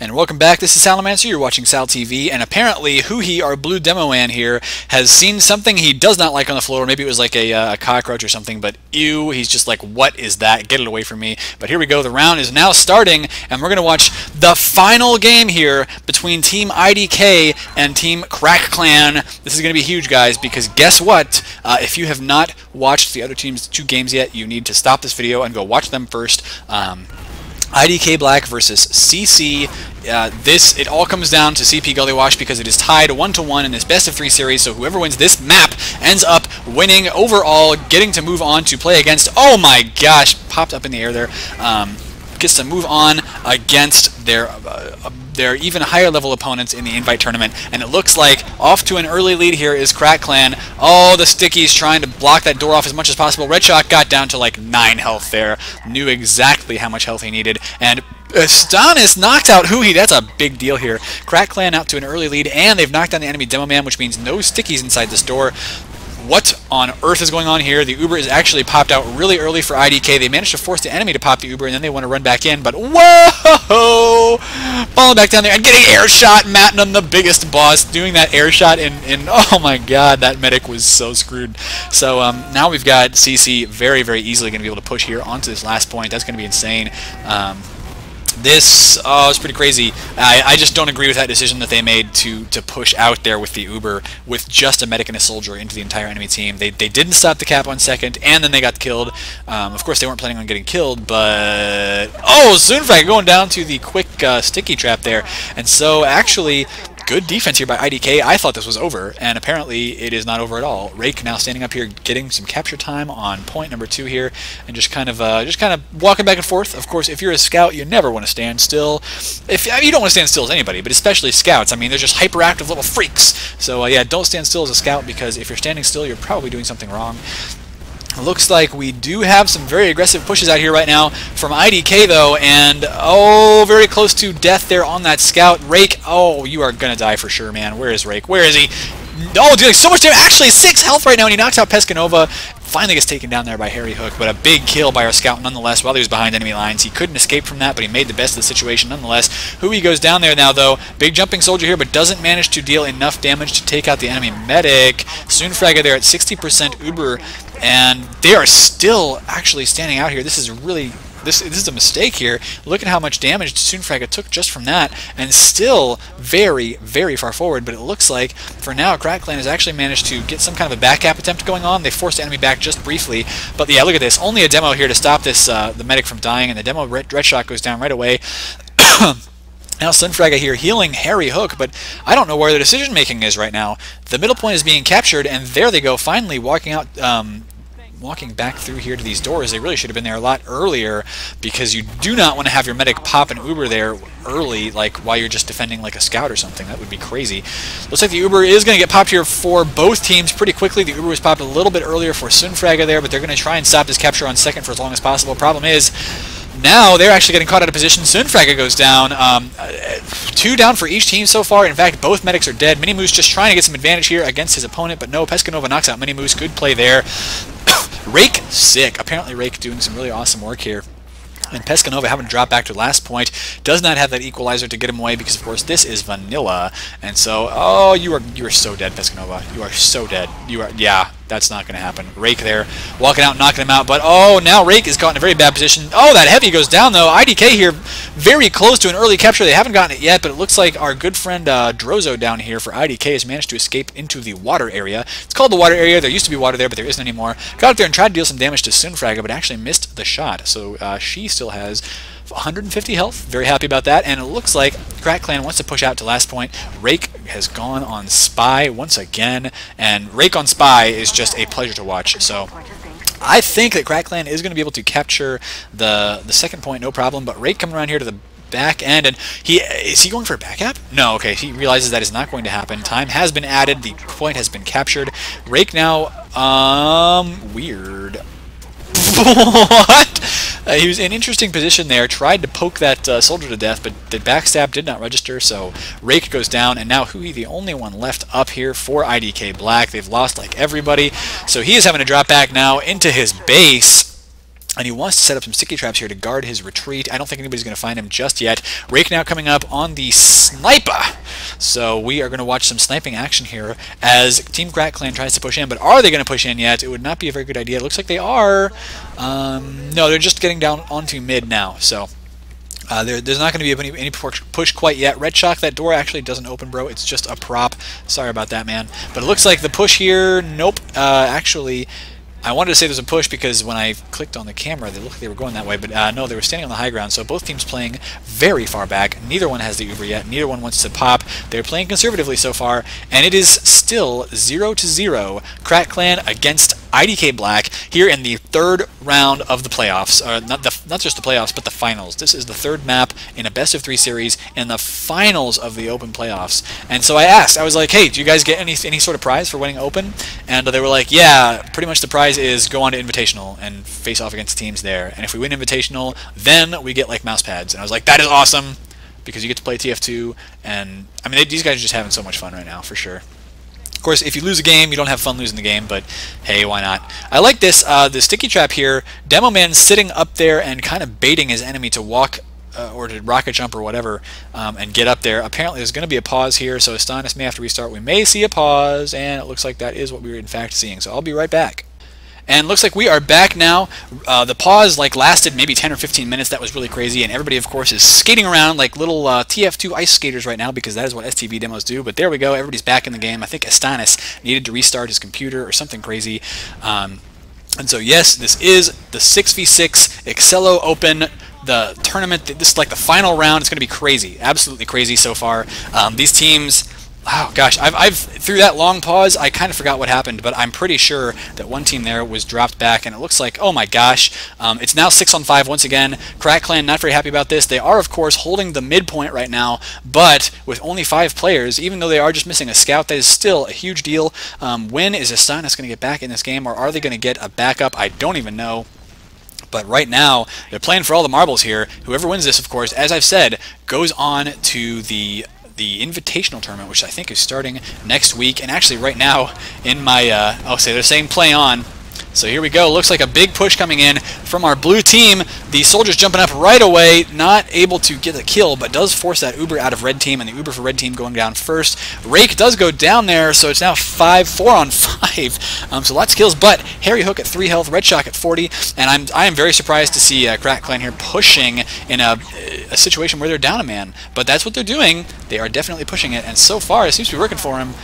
And welcome back, this is Salamancer, you're watching Sal TV, and apparently Huhi, our blue demo man here, has seen something he does not like on the floor. Maybe it was like a, uh, a, cockroach or something, but ew, he's just like, what is that? Get it away from me. But here we go, the round is now starting, and we're going to watch the final game here between Team IDK and Team Crack Clan. This is going to be huge, guys, because guess what? Uh, if you have not watched the other team's two games yet, you need to stop this video and go watch them first. Um, IDK Black versus CC. Uh, this it all comes down to CP Gullywash because it is tied one to one in this best of three series. So whoever wins this map ends up winning overall, getting to move on to play against. Oh my gosh! Popped up in the air there. Um, gets to move on against their uh, their even higher level opponents in the invite tournament. And it looks like off to an early lead here is Crack Clan. Oh, the Stickies trying to block that door off as much as possible. Red Shock got down to like 9 health there. Knew exactly how much health he needed. And Astonis knocked out Huhi. That's a big deal here. Crack Clan out to an early lead, and they've knocked down the enemy Demo Man, which means no Stickies inside this door what on earth is going on here? The Uber is actually popped out really early for IDK. They managed to force the enemy to pop the Uber, and then they want to run back in, but whoa! Falling back down there and getting air shot. on the biggest boss, doing that air shot, and, and oh my god, that medic was so screwed. So um, now we've got CC very, very easily going to be able to push here onto this last point. That's going to be insane. Um, this oh, it's pretty crazy. I, I just don't agree with that decision that they made to to push out there with the Uber with just a medic and a soldier into the entire enemy team. They, they didn't stop the cap on second, and then they got killed. Um, of course, they weren't planning on getting killed, but oh, Soonfrag going down to the quick uh, sticky trap there, and so actually good defense here by IDK. I thought this was over, and apparently it is not over at all. Rake now standing up here, getting some capture time on point number two here, and just kind of uh, just kind of walking back and forth. Of course, if you're a scout, you never want to stand still. If I mean, you don't want to stand still as anybody, but especially scouts. I mean, they're just hyperactive little freaks. So uh, yeah, don't stand still as a scout because if you're standing still, you're probably doing something wrong. Looks like we do have some very aggressive pushes out here right now from IDK, though, and, oh, very close to death there on that scout. Rake, oh, you are going to die for sure, man. Where is Rake? Where is he? Oh, dealing so much damage. Actually, 6 health right now, and he knocks out Pescanova. Finally gets taken down there by Harry Hook, but a big kill by our scout nonetheless while he was behind enemy lines. He couldn't escape from that, but he made the best of the situation nonetheless. Hui goes down there now, though. Big jumping soldier here, but doesn't manage to deal enough damage to take out the enemy medic. Soonfragga there at 60% Uber, and they are still actually standing out here. This is really this, this is a mistake here. Look at how much damage Soonfragga took just from that, and still very, very far forward. But it looks like, for now, Crack Clan has actually managed to get some kind of a back cap attempt going on. They forced the enemy back just briefly. But yeah, look at this. Only a demo here to stop this uh, the medic from dying, and the demo red, red shot goes down right away. Now Sunfragga here healing Harry Hook, but I don't know where the decision making is right now. The middle point is being captured, and there they go, finally walking out um, walking back through here to these doors, they really should have been there a lot earlier because you do not want to have your medic pop an Uber there early, like while you're just defending like a scout or something. That would be crazy. Looks like the Uber is going to get popped here for both teams pretty quickly. The Uber was popped a little bit earlier for Sunfragga there, but they're going to try and stop this capture on second for as long as possible. Problem is, now they're actually getting caught out of position. Sunfragga goes down. Um, two down for each team so far. In fact, both medics are dead. Minimoose just trying to get some advantage here against his opponent, but no, Pescanova knocks out Minimoose. Good play there. Rake, sick. Apparently Rake doing some really awesome work here. And Pescanova having to drop back to last point does not have that equalizer to get him away because of course this is vanilla. And so oh you are you are so dead, Pescanova. You are so dead. You are yeah, that's not going to happen. Rake there, walking out, knocking him out. But, oh, now Rake is caught in a very bad position. Oh, that heavy goes down, though. IDK here very close to an early capture. They haven't gotten it yet, but it looks like our good friend uh, Drozo down here for IDK has managed to escape into the water area. It's called the water area. There used to be water there, but there isn't anymore. Got up there and tried to deal some damage to Sunfragga, but actually missed the shot. So uh, she still has 150 health. Very happy about that. And it looks like Crack Clan wants to push out to last point. Rake has gone on Spy once again. And Rake on Spy is just a pleasure to watch. So I think that Crack Clan is going to be able to capture the, the second point, no problem. But Rake coming around here to the back end and he is he going for a back cap no okay he realizes that is not going to happen time has been added the point has been captured rake now um weird what uh, he was in interesting position there, tried to poke that uh, soldier to death, but the backstab did not register, so Rake goes down, and now Hui, the only one left up here for IDK Black. They've lost like everybody, so he is having to drop back now into his base. And he wants to set up some sticky traps here to guard his retreat. I don't think anybody's going to find him just yet. Rake now coming up on the sniper. So we are going to watch some sniping action here as Team Crack Clan tries to push in. But are they going to push in yet? It would not be a very good idea. It looks like they are. Um, no, they're just getting down onto mid now. So uh, there, there's not going to be any, any push quite yet. Red Shock, that door actually doesn't open, bro. It's just a prop. Sorry about that, man. But it looks like the push here, nope. Uh, actually, I wanted to say there's a push because when I clicked on the camera, they looked like they were going that way, but uh, no, they were standing on the high ground. So both teams playing very far back. Neither one has the Uber yet. Neither one wants to pop. They're playing conservatively so far, and it is still 0 to 0. Crack Clan against IDK Black here in the third round of the playoffs. Uh, not the not just the playoffs, but the finals. This is the third map in a best of three series in the finals of the Open playoffs. And so I asked, I was like, "Hey, do you guys get any any sort of prize for winning Open?" And they were like, "Yeah, pretty much the prize is go on to Invitational and face off against teams there. And if we win Invitational, then we get like mouse pads." And I was like, "That is awesome." Because you get to play TF2, and I mean, they, these guys are just having so much fun right now, for sure. Of course, if you lose a game, you don't have fun losing the game, but hey, why not? I like this, uh, the sticky trap here. Demo Man sitting up there and kind of baiting his enemy to walk uh, or to rocket jump or whatever um, and get up there. Apparently there's going to be a pause here, so Astonis may have to restart. We may see a pause, and it looks like that is what we are in fact seeing. So I'll be right back. And looks like we are back now. Uh, the pause like lasted maybe 10 or 15 minutes. That was really crazy. And everybody, of course, is skating around like little uh, TF2 ice skaters right now because that is what STV demos do. But there we go. Everybody's back in the game. I think Astanis needed to restart his computer or something crazy. Um, and so, yes, this is the 6v6 Excello Open the tournament. This is like the final round. It's going to be crazy, absolutely crazy so far. Um, these teams Oh gosh, I've, I've through that long pause, I kind of forgot what happened, but I'm pretty sure that one team there was dropped back, and it looks like, oh my gosh, um, it's now six on five once again. Crack Clan not very happy about this. They are of course holding the midpoint right now, but with only five players, even though they are just missing a scout, that is still a huge deal. Um, when is Astanis going to get back in this game, or are they going to get a backup? I don't even know. But right now, they're playing for all the marbles here. Whoever wins this, of course, as I've said, goes on to the the Invitational Tournament, which I think is starting next week. And actually, right now, in my, uh, oh, say they're saying play on. So here we go. Looks like a big push coming in from our blue team. The soldiers jumping up right away, not able to get the kill, but does force that Uber out of red team, and the Uber for red team going down first. Rake does go down there, so it's now 5 4 on 5. Um, so lots of kills, but Harry Hook at 3 health, Red Shock at 40, and I'm, I am very surprised to see uh, Crack Clan here pushing in a, a situation where they're down a man. But that's what they're doing. They are definitely pushing it, and so far it seems to be working for him.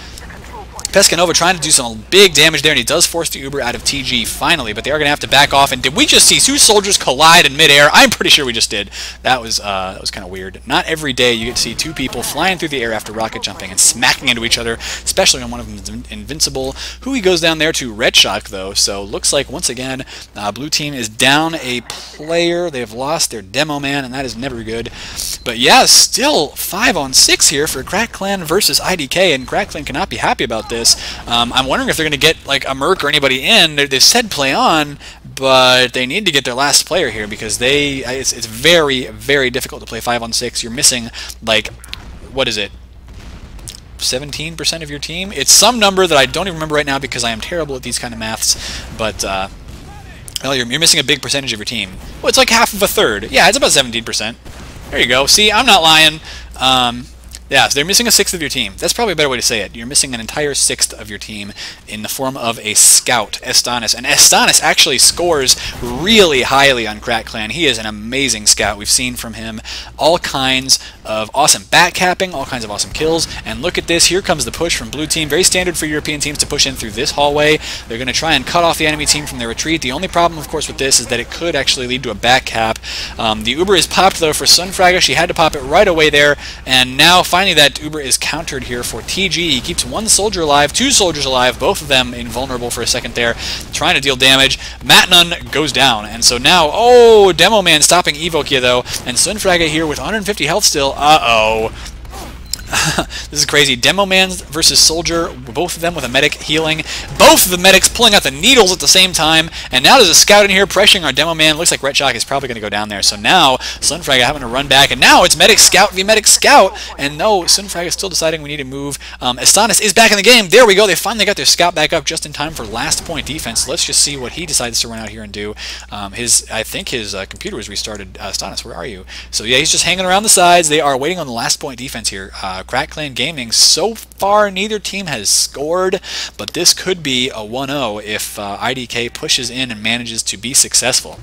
Pescanova trying to do some big damage there, and he does force the Uber out of TG finally, but they are going to have to back off. And did we just see two soldiers collide in midair? I'm pretty sure we just did. That was uh, that was kind of weird. Not every day you get to see two people flying through the air after rocket jumping and smacking into each other, especially when one of them is invincible. Hui goes down there to Red Shock, though, so looks like, once again, uh, Blue Team is down a player. They have lost their Demo Man, and that is never good. But yeah, still 5 on 6 here for Crack Clan versus IDK, and Crack Clan cannot be happy about this this. Um, I'm wondering if they're going to get like a Merc or anybody in. They've said play on, but they need to get their last player here because they it's, it's very very difficult to play five on six. You're missing like what is it? 17% of your team. It's some number that I don't even remember right now because I am terrible at these kind of maths. But uh, well, you're, you're missing a big percentage of your team. Well, it's like half of a third. Yeah, it's about 17%. There you go. See, I'm not lying. Um, yeah, so they're missing a sixth of your team. That's probably a better way to say it. You're missing an entire sixth of your team in the form of a scout, Estanis. And Estanis actually scores really highly on Crack Clan. He is an amazing scout. We've seen from him all kinds of awesome back capping, all kinds of awesome kills. And look at this. Here comes the push from Blue Team. Very standard for European teams to push in through this hallway. They're going to try and cut off the enemy team from their retreat. The only problem, of course, with this is that it could actually lead to a back cap. Um, the Uber is popped, though, for Sunfraga. She had to pop it right away there. And now finally that Uber is countered here for TG. He keeps one soldier alive, two soldiers alive, both of them invulnerable for a second there, trying to deal damage. Matnun goes down, and so now, oh, Demo Man stopping Evokia though, and Sunfraga here with 150 health still. Uh-oh. this is crazy. Demo Man versus Soldier, both of them with a medic healing. Both of the medics pulling out the needles at the same time. And now there's a scout in here pressuring our Demo Man. Looks like Red Shock is probably going to go down there. So now Sunfrag having to run back. And now it's Medic Scout v Medic Scout. And no, Sunfrag is still deciding we need to move. Um, Astanis is back in the game. There we go. They finally got their scout back up just in time for last point defense. Let's just see what he decides to run out here and do. Um, his, I think his uh, computer was restarted. Uh, Astanis, where are you? So yeah, he's just hanging around the sides. They are waiting on the last point defense here. Uh, Crack Clan Gaming, so far neither team has scored, but this could be a 1-0 if uh, IDK pushes in and manages to be successful.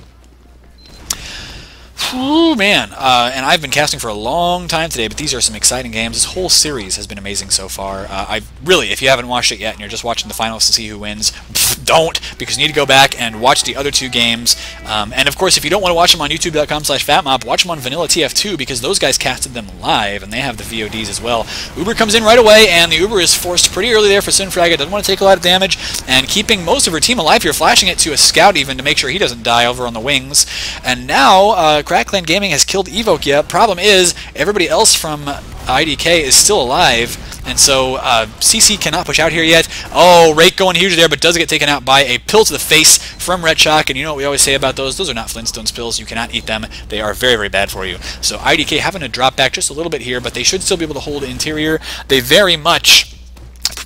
Ooh, man. Uh, and I've been casting for a long time today, but these are some exciting games. This whole series has been amazing so far. Uh, I really, if you haven't watched it yet and you're just watching the finals to see who wins, don't, because you need to go back and watch the other two games. Um, and of course, if you don't want to watch them on youtube.com slash fatmop, watch them on Vanilla TF2 because those guys casted them live and they have the VODs as well. Uber comes in right away, and the Uber is forced pretty early there for Sunfraga. Doesn't want to take a lot of damage, and keeping most of her team alive here, flashing it to a scout even to make sure he doesn't die over on the wings. And now, uh, Crack Clan Gaming has killed Evokia. Problem is, everybody else from IDK is still alive, and so uh, CC cannot push out here yet. Oh, Rake going huge there, but does get taken out by a pill to the face from Red Shock, and you know what we always say about those? Those are not Flintstones pills. You cannot eat them. They are very, very bad for you. So IDK having to drop back just a little bit here, but they should still be able to hold interior. They very much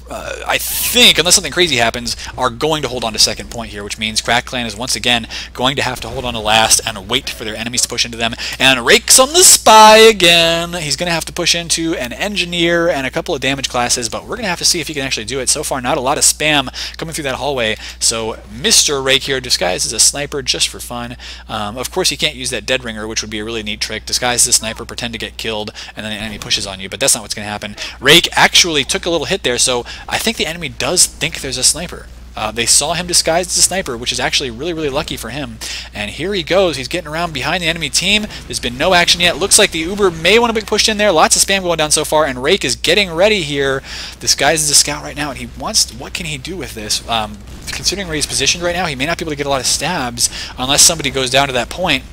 uh, I think, unless something crazy happens, are going to hold on to second point here, which means Crack Clan is once again going to have to hold on to last and wait for their enemies to push into them. And Rakes on the Spy again. He's going to have to push into an Engineer and a couple of damage classes, but we're going to have to see if he can actually do it. So far, not a lot of spam coming through that hallway. So Mr. Rake here, disguised as a sniper just for fun. Um, of course, he can't use that Dead Ringer, which would be a really neat trick. Disguise as a sniper, pretend to get killed, and then the enemy pushes on you, but that's not what's going to happen. Rake actually took a little hit there, so I think the enemy does think there's a sniper. Uh, they saw him disguised as a sniper, which is actually really, really lucky for him. And here he goes. He's getting around behind the enemy team. There's been no action yet. Looks like the Uber may want to be pushed in there. Lots of spam going down so far, and Rake is getting ready here. Disguised as a scout right now, and he wants... What can he do with this? Um, considering where he's positioned right now, he may not be able to get a lot of stabs unless somebody goes down to that point.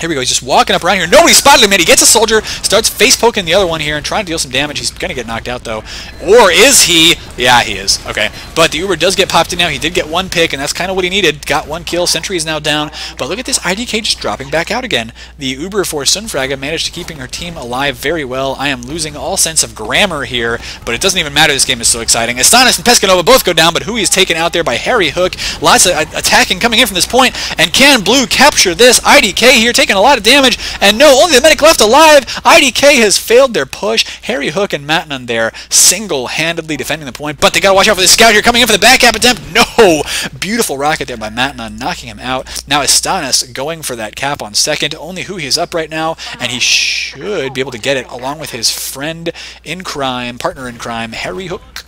Here we go. He's just walking up around here. Nobody spotted him yet. He gets a soldier, starts face poking the other one here and trying to deal some damage. He's going to get knocked out, though. Or is he? Yeah, he is. Okay. But the Uber does get popped in now. He did get one pick, and that's kind of what he needed. Got one kill. Sentry is now down. But look at this IDK just dropping back out again. The Uber for Sunfraga managed to keeping her team alive very well. I am losing all sense of grammar here, but it doesn't even matter. This game is so exciting. Astanis and Pescanova both go down, but Hui is taken out there by Harry Hook. Lots of attacking coming in from this point, and can Blue capture this? IDK here taking a lot of damage, and no, only the medic left alive. IDK has failed their push. Harry Hook and Matanon there single-handedly defending the point, but they gotta watch out for the scout here coming in for the back cap attempt. No! Beautiful rocket there by Matanon, knocking him out. Now Astanis going for that cap on second. Only Huhi is up right now, and he should be able to get it along with his friend in crime, partner in crime, Harry Hook.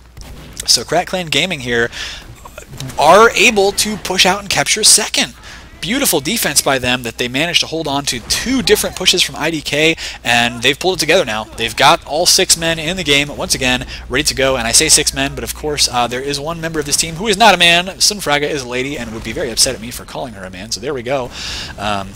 So Crack Clan Gaming here are able to push out and capture second beautiful defense by them that they managed to hold on to two different pushes from IDK, and they've pulled it together now. They've got all six men in the game, once again, ready to go, and I say six men, but of course uh, there is one member of this team who is not a man. Sunfraga is a lady and would be very upset at me for calling her a man, so there we go. Um,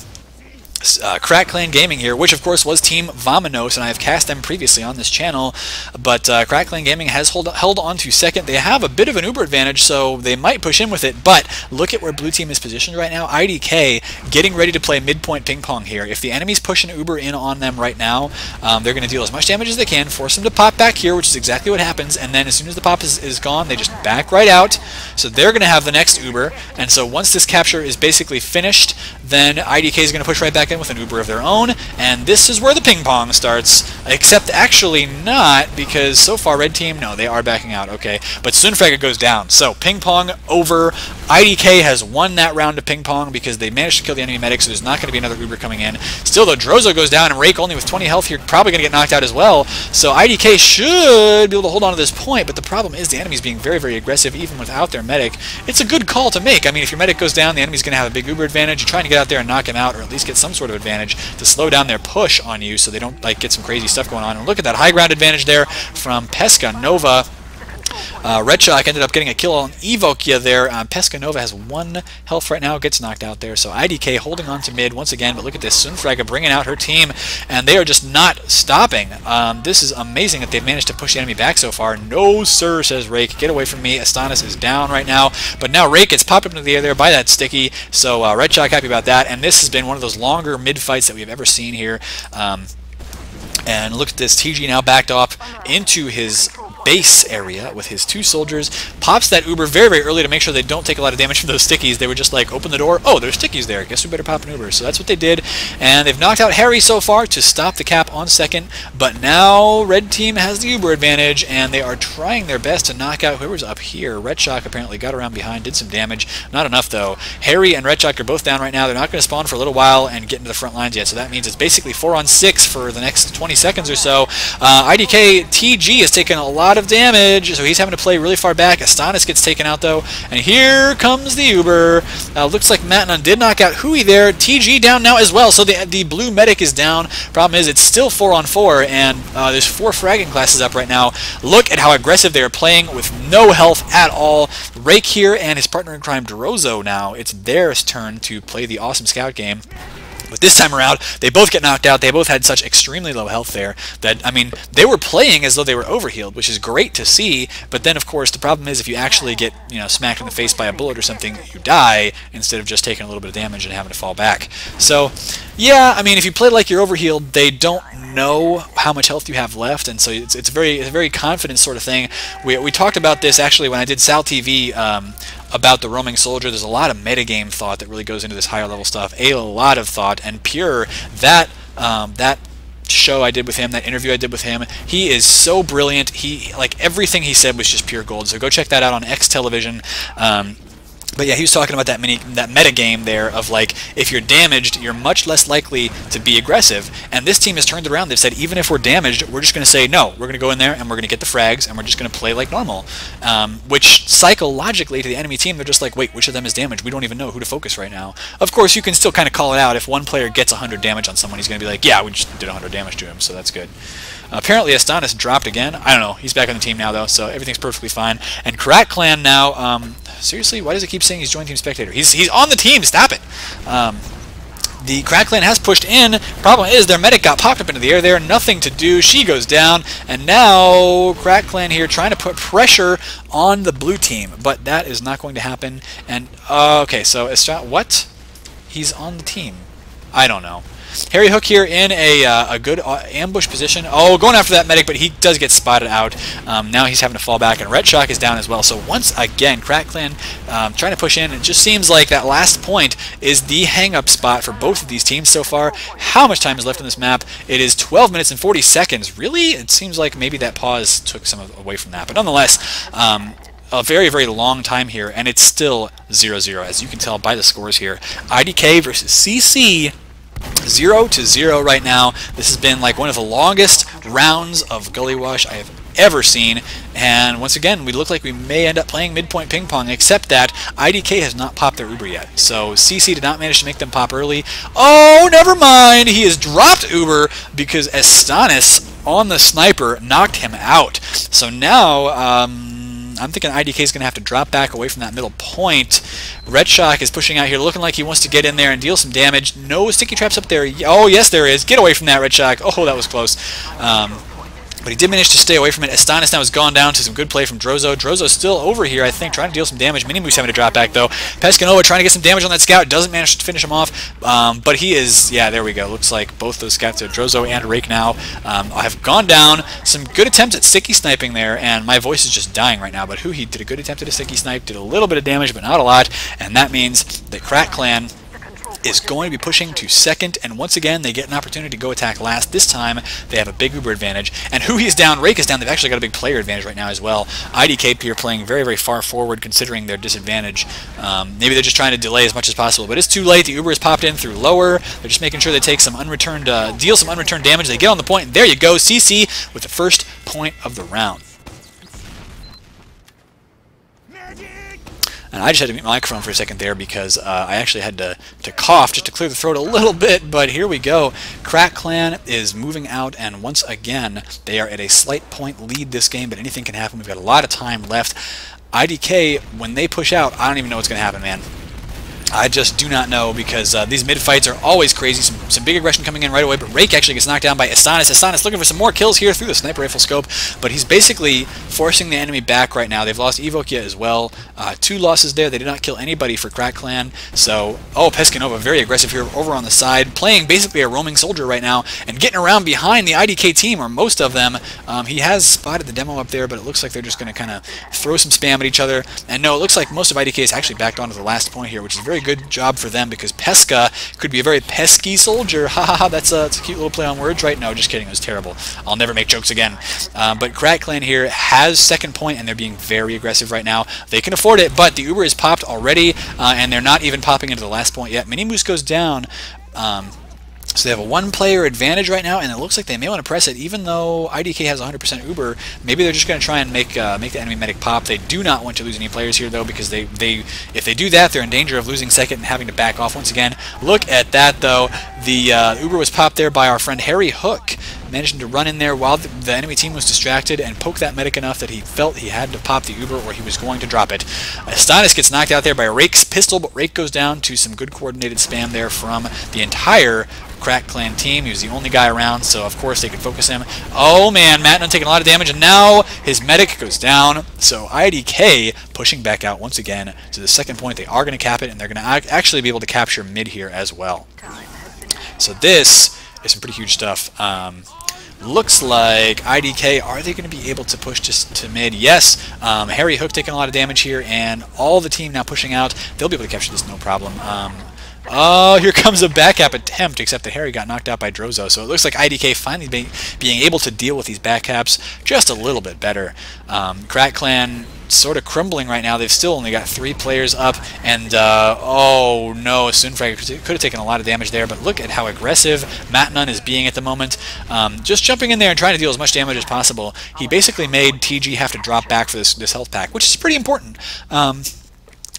uh, Crack Clan Gaming here, which of course was Team Vamonos, and I have cast them previously on this channel, but uh, Crack Clan Gaming has hold, held on to second. They have a bit of an Uber advantage, so they might push in with it, but look at where Blue Team is positioned right now. IDK getting ready to play midpoint ping pong here. If the enemy's pushing Uber in on them right now, um, they're going to deal as much damage as they can, force them to pop back here, which is exactly what happens, and then as soon as the pop is, is gone, they just back right out, so they're going to have the next Uber, and so once this capture is basically finished, then IDK is going to push right back in with an Uber of their own, and this is where the ping pong starts, except actually not, because so far Red Team, no, they are backing out, okay, but soon Sunfraga goes down, so ping pong over, IDK has won that round of ping pong because they managed to kill the enemy medic, so there's not going to be another Uber coming in. Still though, Drozo goes down, and Rake only with 20 health here, probably going to get knocked out as well, so IDK should be able to hold on to this point, but the problem is the enemy's being very, very aggressive even without their medic. It's a good call to make, I mean, if your medic goes down, the enemy's going to have a big Uber advantage, you're trying to get out there and knock him out, or at least get some sort of advantage to slow down their push on you so they don't like get some crazy stuff going on. And look at that high ground advantage there from Pescanova Uh, Red Shock ended up getting a kill on Evokia there. Um, Pescanova has one health right now, gets knocked out there. So IDK holding on to mid once again, but look at this. Sunfraga bringing out her team, and they are just not stopping. Um, this is amazing that they've managed to push the enemy back so far. No, sir, says Rake. Get away from me. Astanis is down right now, but now Rake gets popped up into the air there by that sticky, so uh, Red Shock happy about that, and this has been one of those longer mid fights that we've ever seen here. Um, and look at this, TG now backed off into his base area with his two soldiers, pops that Uber very, very early to make sure they don't take a lot of damage from those stickies. They were just like, open the door, oh, there's stickies there, guess we better pop an Uber. So that's what they did, and they've knocked out Harry so far to stop the cap on second, but now Red Team has the Uber advantage, and they are trying their best to knock out whoever's up here. Red Shock apparently got around behind, did some damage, not enough though. Harry and Red Shock are both down right now. They're not going to spawn for a little while and get into the front lines yet, so that means it's basically 4 on 6 for the next 20 seconds or so. Uh, IDK TG has taken a lot of damage, so he's having to play really far back. Astanis gets taken out, though, and here comes the Uber. Uh, looks like Matanon did knock out Hui there. TG down now as well, so the, the blue medic is down. Problem is, it's still 4 on 4, and uh, there's four fragging classes up right now. Look at how aggressive they are playing with no health at all. Rake here and his partner in crime, Drozo now. It's their turn to play the awesome scout game. But this time around, they both get knocked out. They both had such extremely low health there that, I mean, they were playing as though they were overhealed, which is great to see. But then, of course, the problem is if you actually get, you know, smacked in the face by a bullet or something, you die instead of just taking a little bit of damage and having to fall back. So, yeah, I mean, if you play like you're overhealed, they don't know how much health you have left, and so it's, it's very it's a very confident sort of thing. We, we talked about this actually when I did Sal TV um, about the roaming soldier. There's a lot of metagame thought that really goes into this higher level stuff. A lot of thought, and pure that um, that show I did with him, that interview I did with him. He is so brilliant. He like everything he said was just pure gold. So go check that out on X Television. Um, but yeah, he was talking about that mini that meta game there of like if you're damaged, you're much less likely to be aggressive. And this team has turned around. They've said even if we're damaged, we're just going to say no. We're going to go in there and we're going to get the frags and we're just going to play like normal. Um, which psychologically to the enemy team, they're just like, wait, which of them is damaged? We don't even know who to focus right now. Of course, you can still kind of call it out. If one player gets 100 damage on someone, he's going to be like, yeah, we just did 100 damage to him, so that's good. Apparently, Astanis dropped again. I don't know. He's back on the team now, though, so everything's perfectly fine. And Crack Clan now, um, seriously, why does it keep saying he's joined Team Spectator? He's, he's on the team. Stop it. Um, the Crack Clan has pushed in. Problem is, their medic got popped up into the air there. Nothing to do. She goes down. And now, Crack Clan here trying to put pressure on the blue team. But that is not going to happen. And, uh, okay, so, what? He's on the team. I don't know. Harry Hook here in a, uh, a good uh, ambush position. Oh, going after that medic, but he does get spotted out. Um, now he's having to fall back, and Red Shock is down as well. So once again, Crack Clan um, trying to push in. It just seems like that last point is the hang-up spot for both of these teams so far. How much time is left on this map? It is 12 minutes and 40 seconds. Really? It seems like maybe that pause took some away from that. But nonetheless, um, a very, very long time here, and it's still 0-0, as you can tell by the scores here. IDK versus CC Zero to zero right now. This has been like one of the longest rounds of Gullywash I have ever seen. And once again, we look like we may end up playing midpoint ping pong, except that IDK has not popped their Uber yet. So CC did not manage to make them pop early. Oh, never mind. He has dropped Uber because Astanis on the sniper knocked him out. So now, um, I'm thinking IDK is going to have to drop back away from that middle point. Red Shock is pushing out here, looking like he wants to get in there and deal some damage. No sticky traps up there. Oh, yes, there is. Get away from that, Red Shock. Oh, that was close. Um, but he did manage to stay away from it. Astanis now has gone down to some good play from Drozo. Drozo's still over here, I think, trying to deal some damage. Minimu's having to drop back, though. Pescanova trying to get some damage on that scout. Doesn't manage to finish him off. Um, but he is, yeah, there we go. Looks like both those scouts, are Drozo and Rake now, um, have gone down. Some good attempts at sticky sniping there, and my voice is just dying right now. But Huhi did a good attempt at a sticky snipe, did a little bit of damage, but not a lot. And that means the Crack Clan is going to be pushing to second, and once again, they get an opportunity to go attack last. This time, they have a big Uber advantage, and Huhi's down, Rake is down. They've actually got a big player advantage right now as well. IDK here playing very, very far forward considering their disadvantage. Um, maybe they're just trying to delay as much as possible, but it's too late. The Uber has popped in through lower. They're just making sure they take some unreturned, uh, deal some unreturned damage. They get on the point, and there you go, CC with the first point of the round. And I just had to mute my microphone for a second there because uh, I actually had to, to cough just to clear the throat a little bit. But here we go. Crack Clan is moving out, and once again, they are at a slight point lead this game, but anything can happen. We've got a lot of time left. IDK, when they push out, I don't even know what's going to happen, man. I just do not know because uh, these mid fights are always crazy. Some, some big aggression coming in right away, but Rake actually gets knocked down by Astanis. Astanis looking for some more kills here through the sniper rifle scope, but he's basically forcing the enemy back right now. They've lost Evokia as well. Uh, two losses there. They did not kill anybody for Crack Clan. So, oh, Pescanova very aggressive here over on the side, playing basically a roaming soldier right now and getting around behind the IDK team, or most of them. Um, he has spotted the demo up there, but it looks like they're just going to kind of throw some spam at each other. And no, it looks like most of IDK is actually backed onto the last point here, which is a very good job for them because Pesca could be a very pesky soldier. Ha ha ha, that's a, that's a cute little play on words, right? No, just kidding, it was terrible. I'll never make jokes again. Um, but Crack Clan here has second point and they're being very aggressive right now. They can afford it, but the Uber is popped already uh, and they're not even popping into the last point yet. Mini Moose goes down. Um, so they have a one-player advantage right now, and it looks like they may want to press it, even though IDK has 100% Uber. Maybe they're just going to try and make uh, make the enemy medic pop. They do not want to lose any players here, though, because they, they if they do that, they're in danger of losing second and having to back off once again. Look at that, though. The uh, Uber was popped there by our friend Harry Hook, managing to run in there while the, the, enemy team was distracted and poke that medic enough that he felt he had to pop the Uber or he was going to drop it. Astanis gets knocked out there by Rake's pistol, but Rake goes down to some good coordinated spam there from the entire Crack Clan team. He was the only guy around, so of course they could focus him. Oh man, Matnon taking a lot of damage, and now his medic goes down. So IDK pushing back out once again to the second point. They are going to cap it, and they're going to actually be able to capture mid here as well. So this is some pretty huge stuff. Um, looks like IDK, are they going to be able to push just to mid? Yes. Um, Harry Hook taking a lot of damage here, and all the team now pushing out. They'll be able to capture this no problem. Um, Oh, here comes a back cap attempt, except that Harry got knocked out by Drozo. So it looks like IDK finally be, being able to deal with these back caps just a little bit better. Um, Crack Clan sort of crumbling right now. They've still only got three players up, and uh, oh no, Sunfrag could have taken a lot of damage there, but look at how aggressive Matnun is being at the moment. Um, just jumping in there and trying to deal as much damage as possible. He basically made TG have to drop back for this, this health pack, which is pretty important. Um,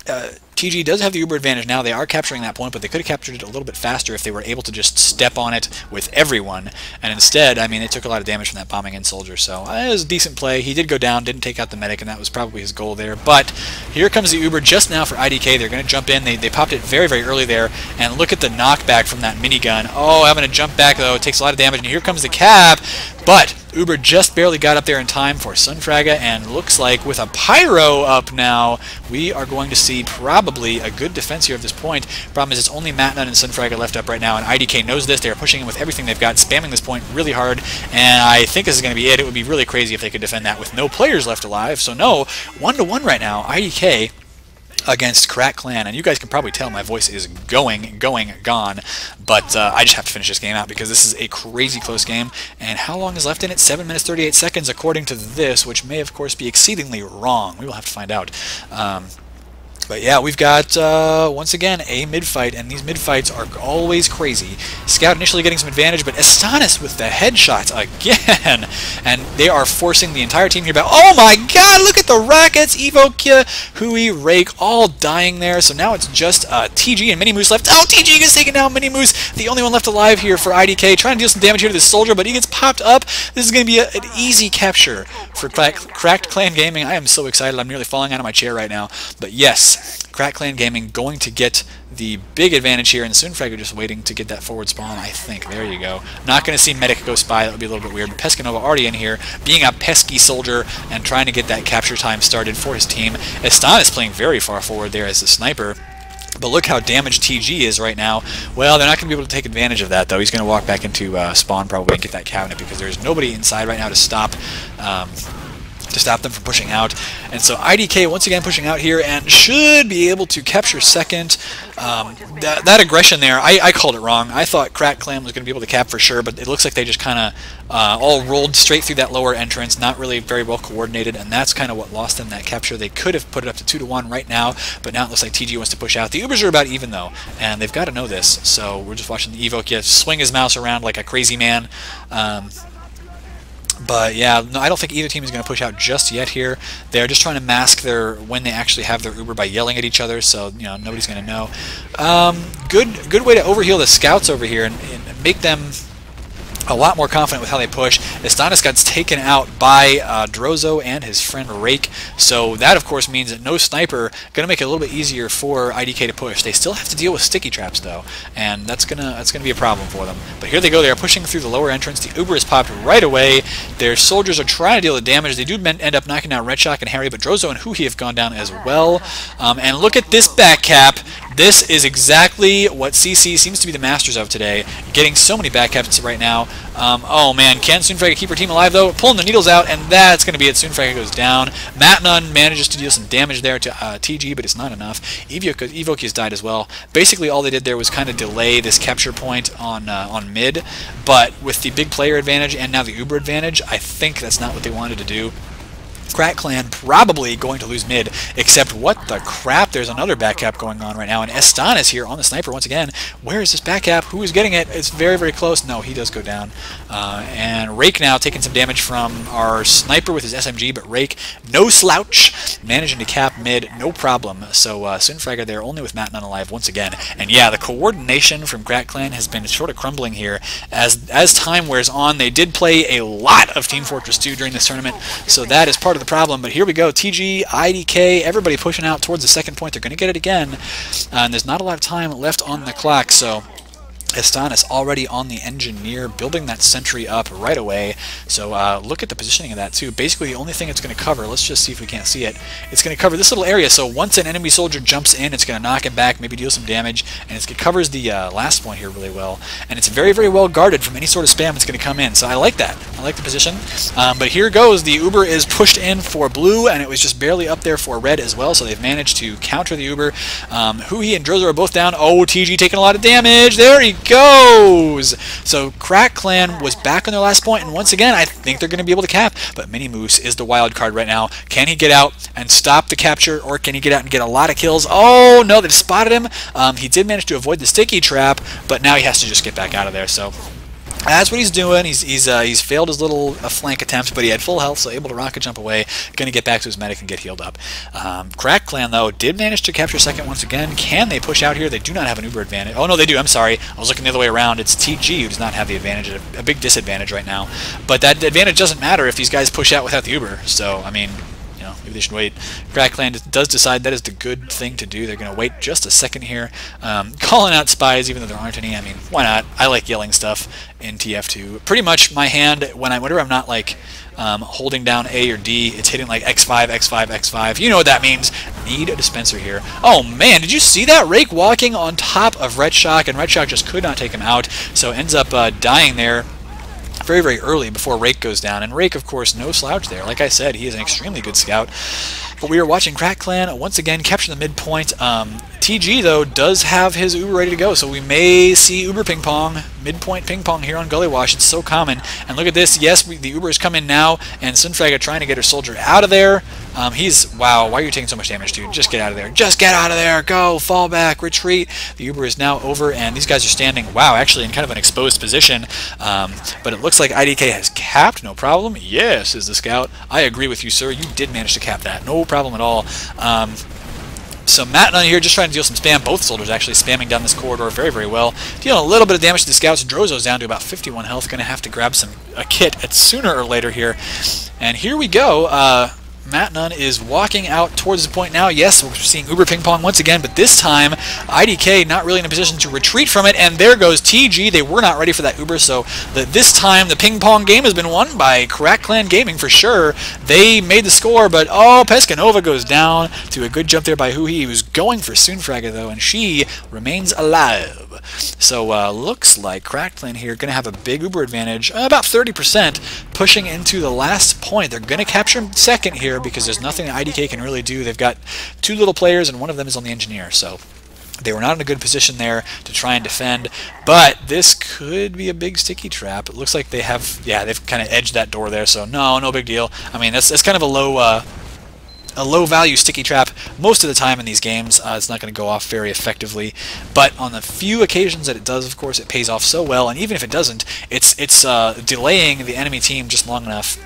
uh, TG does have the Uber advantage now. They are capturing that point, but they could have captured it a little bit faster if they were able to just step on it with everyone. And instead, I mean, they took a lot of damage from that bombing in soldier. So uh, it was a decent play. He did go down, didn't take out the medic, and that was probably his goal there. But here comes the Uber just now for IDK. They're going to jump in. They, they popped it very, very early there. And look at the knockback from that minigun. Oh, having to jump back, though. It takes a lot of damage. And here comes the cab. But Uber just barely got up there in time for Sunfraga, and looks like with a Pyro up now, we are going to see probably a good defense here at this point. Problem is it's only Matnut and Sunfraga left up right now, and IDK knows this. They are pushing in with everything they've got, spamming this point really hard, and I think this is going to be it. It would be really crazy if they could defend that with no players left alive. So no, one-to-one -one right now, IDK against Crack Clan, and you guys can probably tell my voice is going, going, gone, but uh, I just have to finish this game out because this is a crazy close game, and how long is left in it? 7 minutes 38 seconds according to this, which may of course be exceedingly wrong. We will have to find out. Um, but yeah, we've got, uh, once again, a mid-fight, and these mid-fights are always crazy. Scout initially getting some advantage, but Astonis with the headshots again! And they are forcing the entire team here back. Oh my god, look at the Rockets! Evokia, Hui, Rake, all dying there. So now it's just uh, TG and Mini Moose left. Oh, TG gets taken down. Mini Moose, the only one left alive here for IDK, trying to deal some damage here to this soldier, but he gets popped up. This is going to be a, an easy capture for Cracked Clan Gaming. I am so excited. I'm nearly falling out of my chair right now. But yes, Crack Clan Gaming going to get the big advantage here, and Soonfrag are just waiting to get that forward spawn, I think. There you go. Not going to see Medic go spy. That would be a little bit weird. But Pescanova already in here, being a pesky soldier and trying to get that capture time started for his team. Astanis playing very far forward there as a sniper. But look how damaged TG is right now. Well, they're not going to be able to take advantage of that, though. He's going to walk back into uh, spawn probably and get that cabinet because there's nobody inside right now to stop um, to stop them from pushing out. And so IDK once again pushing out here and should be able to capture second. Um, that, that, aggression there, I, I, called it wrong. I thought Crack Clan was going to be able to cap for sure, but it looks like they just kind of uh, all rolled straight through that lower entrance, not really very well coordinated, and that's kind of what lost them that capture. They could have put it up to 2 to 1 right now, but now it looks like TG wants to push out. The Ubers are about even, though, and they've got to know this, so we're just watching the Evoke swing his mouse around like a crazy man. Um, But yeah, no, I don't think either team is going to push out just yet here. They're just trying to mask their when they actually have their Uber by yelling at each other, so you know nobody's going to know. Um, good, good way to overheal the scouts over here and, and make them a lot more confident with how they push. Astonis got taken out by uh, Drozo and his friend Rake, so that of course means that no sniper going to make it a little bit easier for IDK to push. They still have to deal with sticky traps though, and that's gonna that's gonna be a problem for them. But here they go. They are pushing through the lower entrance. The Uber is popped right away. Their soldiers are trying to deal the damage. They do end up knocking out Red Shock and Harry, but Drozo and Huhi have gone down as well. Um, and look at this back cap. This is exactly what CC seems to be the masters of today. Getting so many back caps right now. Um, oh man, can Soonfrega keep her team alive though? Pulling the needles out, and that's going to be it. Soonfrega goes down. Matnun manages to deal some damage there to uh, TG, but it's not enough. Evoke has died as well. Basically, all they did there was kind of delay this capture point on uh, on mid, but with the big player advantage and now the Uber advantage, I think that's not what they wanted to do. Crack Clan probably going to lose mid, except what the crap, there's another back cap going on right now, and Astanis here on the sniper once again. Where is this back cap? Who is getting it? It's very, very close. No, he does go down. Uh, and Rake now taking some damage from our sniper with his SMG, but Rake, no slouch, managing to cap mid, no problem. So uh, Soonfragger there, only with Matt not alive once again. And yeah, the coordination from Crack Clan has been sort of crumbling here. As, as time wears on, they did play a lot of Team Fortress 2 during this tournament, so that is part of the problem. But here we go. TG, IDK, everybody pushing out towards the second point. They're going to get it again. Uh, and there's not a lot of time left on the clock, so Astanis already on the engineer, building that sentry up right away. So uh, look at the positioning of that too. Basically, the only thing it's going to cover, let's just see if we can't see it, it's going to cover this little area. So once an enemy soldier jumps in, it's going to knock him back, maybe deal some damage, and it covers the uh, last point here really well. And it's very, very well guarded from any sort of spam that's going to come in. So I like that. I like the position. Um, but here goes. The Uber is pushed in for blue, and it was just barely up there for red as well. So they've managed to counter the Uber. Um, Huhi and Drozo are both down. Oh, TG taking a lot of damage. There he goes! So Crack Clan was back on their last point, and once again, I think they're going to be able to cap. But Mini Moose is the wild card right now. Can he get out and stop the capture, or can he get out and get a lot of kills? Oh, no, they've spotted him. Um, he did manage to avoid the sticky trap, but now he has to just get back out of there. So that's what he's doing. He's he's uh, he's failed his little uh, flank attempt, but he had full health, so able to rocket jump away. Going to get back to his medic and get healed up. Um, Crack Clan though did manage to capture second once again. Can they push out here? They do not have an Uber advantage. Oh no, they do. I'm sorry. I was looking the other way around. It's TG who does not have the advantage. A, a big disadvantage right now. But that advantage doesn't matter if these guys push out without the Uber. So I mean, Maybe they should wait. Crack Clan does decide that is the good thing to do. They're going to wait just a second here. Um, calling out spies, even though there aren't any. I mean, why not? I like yelling stuff in TF2. Pretty much my hand, when I, whenever I'm not like um, holding down A or D, it's hitting like X5, X5, X5. You know what that means. Need a dispenser here. Oh man, did you see that? Rake walking on top of Red Shock, and Red Shock just could not take him out, so ends up uh, dying there very, very early before Rake goes down. And Rake, of course, no slouch there. Like I said, he is an extremely good scout. But we are watching Crack Clan once again capture the midpoint. Um, TG, though, does have his Uber ready to go, so we may see Uber ping pong, midpoint ping pong here on Gullywash. It's so common. And look at this. Yes, we, the Uber is coming now, and Sunfraga trying to get her soldier out of there. Um, he's, wow, why are you taking so much damage, dude? Just get out of there. Just get out of there. Go, fall back, retreat. The Uber is now over, and these guys are standing, wow, actually in kind of an exposed position. Um, but it looks like IDK has capped, no problem. Yes, is the scout. I agree with you, sir. You did manage to cap that. No problem at all. Um, so Matt and I here just trying to deal some spam. Both soldiers actually spamming down this corridor very, very well. Dealing a little bit of damage to the scouts. Drozo's down to about 51 health. Going to have to grab some a kit at sooner or later here. And here we go. Uh, Matnun is walking out towards the point now. Yes, we're seeing Uber Ping Pong once again, but this time IDK not really in a position to retreat from it, and there goes TG. They were not ready for that Uber, so the, this time the ping pong game has been won by Crack Clan Gaming for sure. They made the score, but oh, Pescanova goes down to a good jump there by Huhi. He was going for Soonfragger though, and she remains alive. So uh, looks like Crack Clan here going to have a big Uber advantage, about 30%, pushing into the last point. They're going to capture second here because there's nothing IDK can really do. They've got two little players, and one of them is on the engineer. So they were not in a good position there to try and defend, but this could be a big sticky trap. It looks like they have, yeah, they've kind of edged that door there, so no, no big deal. I mean, that's, that's kind of a low, uh, a low value sticky trap most of the time in these games. Uh, it's not going to go off very effectively, but on the few occasions that it does, of course, it pays off so well. And even if it doesn't, it's it's uh, delaying the enemy team just long enough.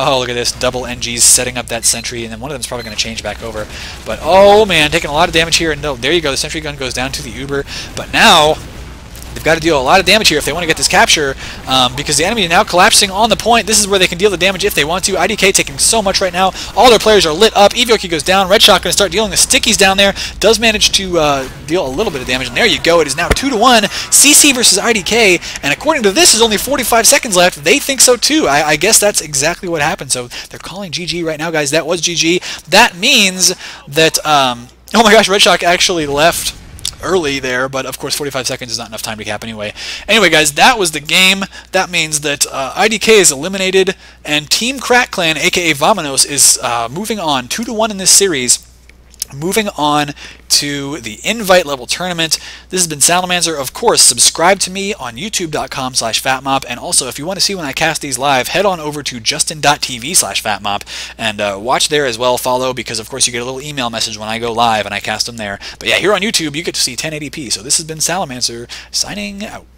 Oh, look at this. Double NGs setting up that sentry, and then one of them's probably going to change back over. But, oh, man, taking a lot of damage here. And no, there you go. The sentry gun goes down to the Uber. But now, They've got to deal a lot of damage here if they want to get this capture, um, because the enemy is now collapsing on the point. This is where they can deal the damage if they want to. IDK taking so much right now. All their players are lit up. Evioki goes down. Red Shock going to start dealing the stickies down there. Does manage to uh, deal a little bit of damage, and there you go. It is now 2 to 1. CC versus IDK, and according to this, is only 45 seconds left. They think so too. I, I guess that's exactly what happened. So they're calling GG right now, guys. That was GG. That means that, um, oh my gosh, Red Shock actually left early there, but of course 45 seconds is not enough time to cap anyway. Anyway, guys, that was the game. That means that uh, IDK is eliminated, and Team Crack Clan, aka Vamonos, is uh, moving on 2 to 1 in this series. Moving on to the invite level tournament. This has been Salamancer. Of course, subscribe to me on youtube.com slash fatmop. And also, if you want to see when I cast these live, head on over to justin.tv slash fatmop and uh, watch there as well. Follow because, of course, you get a little email message when I go live and I cast them there. But yeah, here on YouTube, you get to see 1080p. So this has been Salamancer signing out.